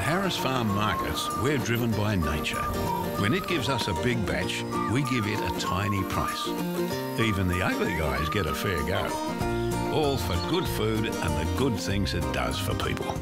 At Harris Farm Markets, we're driven by nature. When it gives us a big batch, we give it a tiny price. Even the ugly guys get a fair go. All for good food and the good things it does for people.